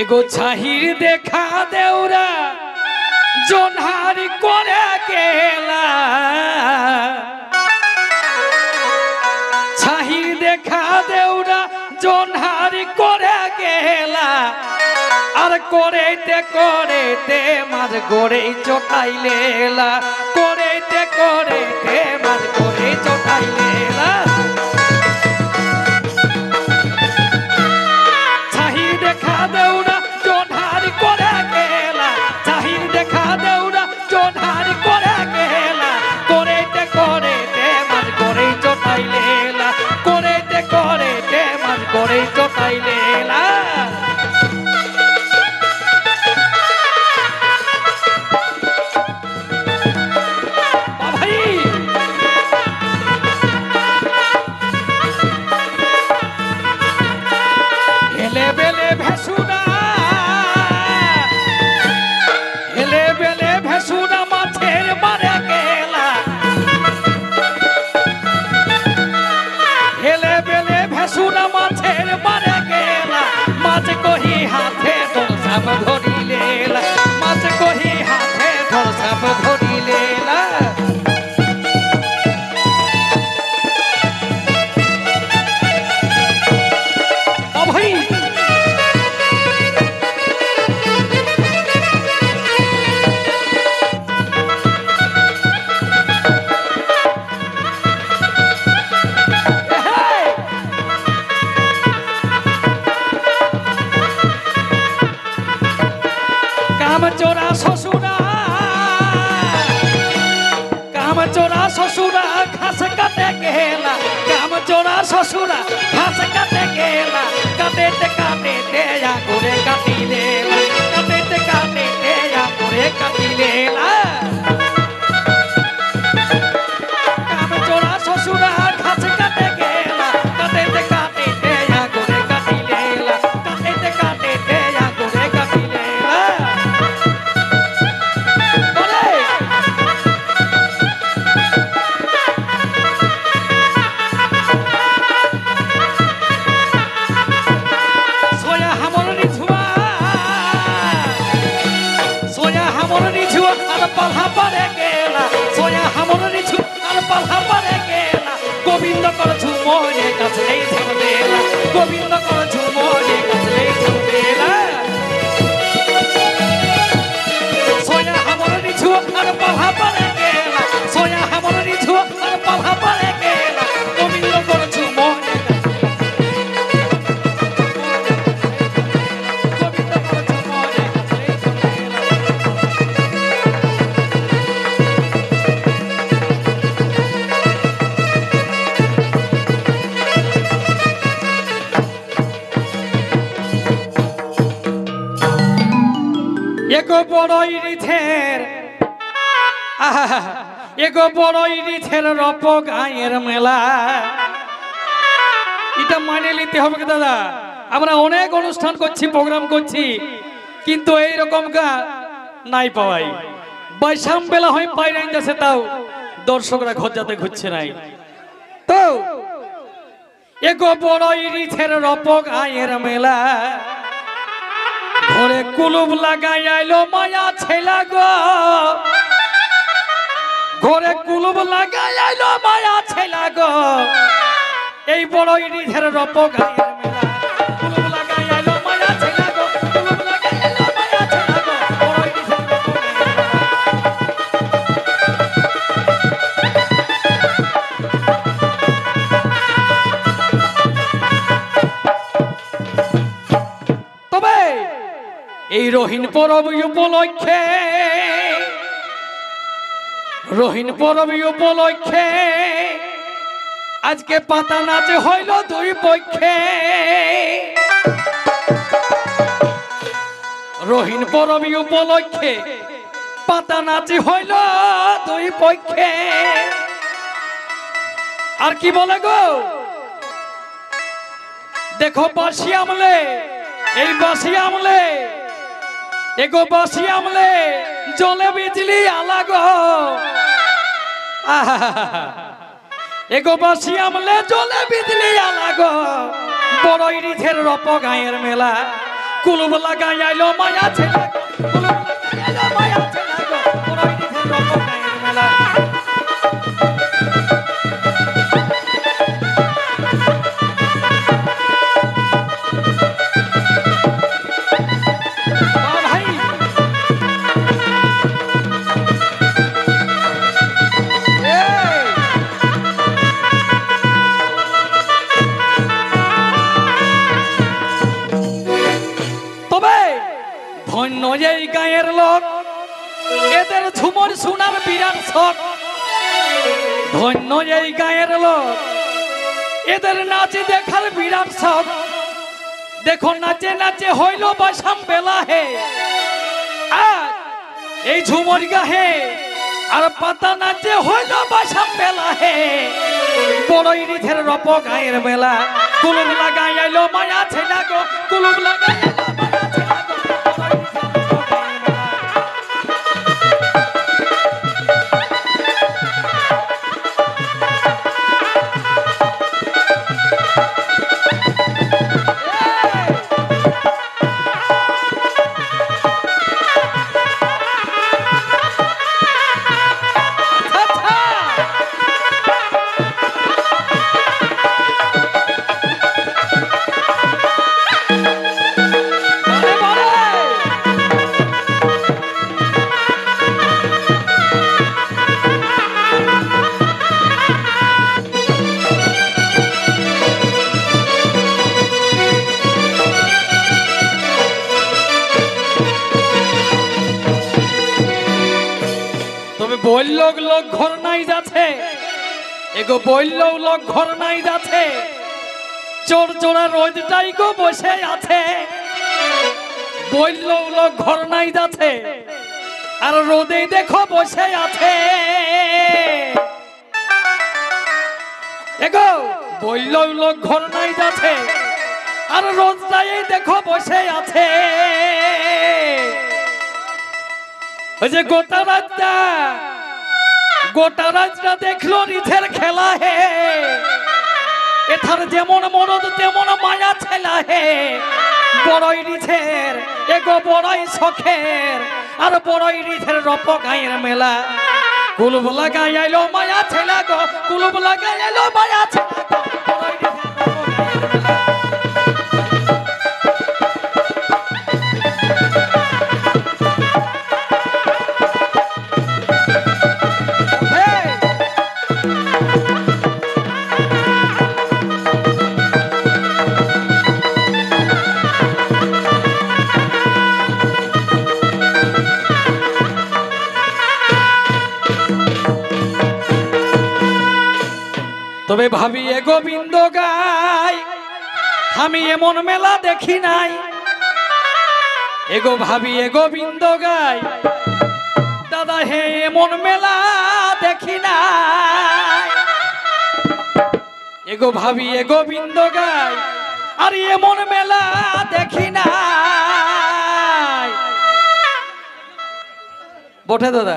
এগো ছাহির দেখা দেউরা, জোনহারি করে গেলা ছাহির দেখা দেউরা, জোনহারি করে গেলা আর করেতে করেতে মাঝ গড়ে চটাইলেলা। করেতে করেতে মাঝ গড়ে Tony. চোরা শ্বশুরা ঘাস কাটে গেলা। কাম চোরা শ্বশুরা ঘাস কাটে গেলা। কাটেতে কাটেতে করে কাটিলেলা কাটেতে কাটেতে করে কাটিলেলা পালহা পারে গেলা সোয়া হামর নিছু আর পাল্হা পারে গেলা গোবিন্দ করছু মনে কাছলেই থাকবেলা গোবিন্দ করছু মনে কাছলেই এগো বড়ই রিথের এগো বড়ই রিথের রপ গায়ের মেলা। এটা মানে নিতে হবে দাদা? আমরা অনেক অনুষ্ঠান করছি, প্রোগ্রাম করছি, কিন্তু এই রকম গা নাই পাওয়াই। বৈশাম বেলা হয় পাইরাইন যাচ্ছে তাও দর্শকরা খোঁজাতে ঘুরছে নাই। তো, এগো বড়ই রিথের রপ গায়ের মেলা। ঘরে কুলুপ লাগাই আইলো মায়া ছেলা গো। ঘরে কুলুপ লাগাই আইলো মায়া ছেলা গো। এই বড় ইডিধের রপ মেলা। রহিন পরব উপলক্ষে। রহিন পরব উপলক্ষে। আজকে পাতা নাচ হইল দুই পক্ষে রহিন পরব উপলক্ষে পাতা নাচ হইল দুই পক্ষে আর কি বলে গো? দেখো বাসি আমলে, এই বাসি আমলে এগো বসি আমলে জলে বিজলি আলাগ এগো বসি আমলে জলে বিজলি আলাগ বড়ই ইরিথের রপ গায়ের মেলা। কুলুব লাগাই আইলো মায়া ছেলে গো, মায়া ছেলে গো, মেলা। ধন্য এই গায়ের লোক, এদের ঝুমর শোনার বিরাট শখ ধন্য এই গায়ের লোক, এদের নাচে দেখার বিরাট শখ দেখো নাচে নাচে হইল বাসাম বেলা হে। আর এই ঝুমর গাহে আর পাতা নাচে হইল বাসাম বেলা হে। বড়ই রিথের রপ গায়ের মেলা কুলুম লাগাই আইলো মায়া ছেলা গো কুলুম লাগাই মায়া বলল লোক ঘর নাই যাচ্ছে। এগো বলল লোক ঘর নাই যাচ্ছে। চোর চোরা রোজটাই গো বসে আছে। বলল লোক ঘর নাই যাচ্ছে। আর রোদে দেখো বসে আছে। এগো বলল লোক ঘর নাই যাচ্ছে। আর রোজটাই দেখো বসে আছে। ওই যে গোটা রাজটা গোটা রাজটা দেখল নিজের খেলা হে। এথার যেমন মরদ, তেমন মায়া ছেলা হে। বড়ই রিথের এগো বড়ই শখের, আর বড়ই রিথের রপ গায়ের মেলা। কুলুব লাগাই আইলো মায়া ছেলা গো, কুলুব লাগাই আইলো মায়া ছেলা। তবে ভাবি, এ গোবিন্দ গাই, আমি এমন মেলা দেখি নাই। এগো ভাবি, এ গোবিন্দ গাই, দাদা, হে এমন মেলা দেখি নাই। এগো ভাবি, এ গোবিন্দ গাই, আর এমন মেলা দেখি নাই। বটে দাদা